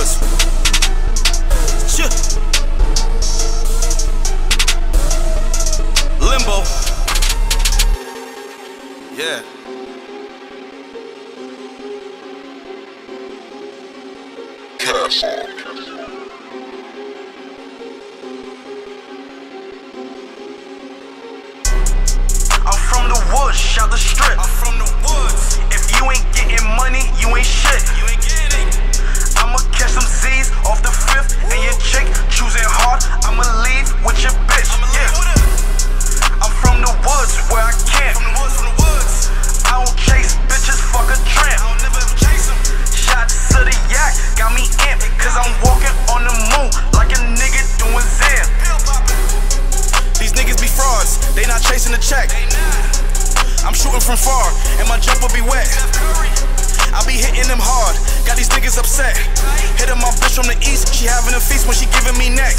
Shit. Limbo. Yeah. I'm from the woods, shout the strip. I'm from the woods. If you ain't chasing the check. I'm shooting from far, and my jumper be wet. I be hitting them hard. Got these niggas upset. Hitting my bitch from the east. She having a feast when she giving me neck.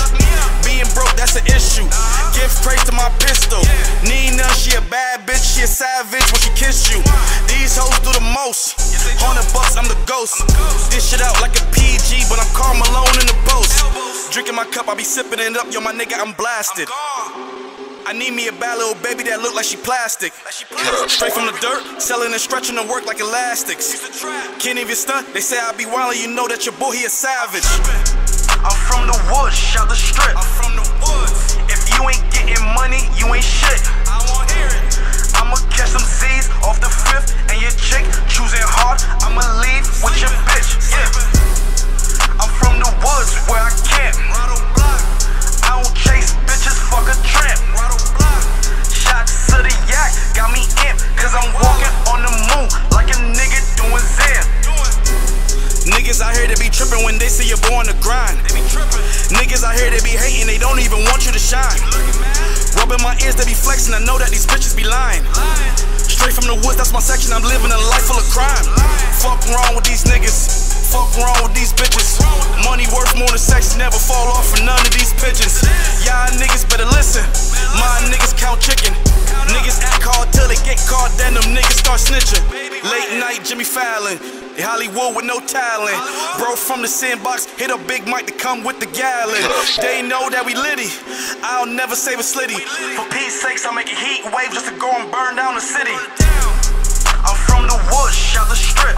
Being broke, that's an issue. Give praise to my pistol. Nina, she a bad bitch. She a savage when she kiss you. These hoes do the most. Haunted Bucks, I'm the ghost. Dish it out like a PG, but I'm Karl Malone in the post. Drinking my cup, I be sipping it up. Yo, my nigga, I'm blasted. I need me a bad little baby that look like she plastic. Straight from the dirt, selling and stretching the work like elastics. Can't even stunt, they say I be wildin', you know that your boy he a savage. I'm from the woods, shout the strip. I'm from the woods, If you ain't getting money, you ain't shit. Niggas out here they be trippin' when they see you boy on the grind. They be trippin'. Niggas out here they be hating, they don't even want you to shine. Rubbing my ears, they be flexing. I know that these bitches be lying. Straight from the woods, that's my section. I'm living a life full of crime. Fuck wrong with these niggas. Fuck wrong with these bitches. Money worth more than sex, never fall off for none of these pigeons. Y'all niggas better listen. My niggas count chicken. Niggas get caught, then them niggas start snitching. Late night Jimmy Fallon. In Hollywood with no talent. Bro from the sandbox, hit a big mic to come with the gallon. They know that we litty. I'll never save a slitty. For peace sakes, I'll make a heat wave just to go and burn down the city. I'm from the woods, shout the strip.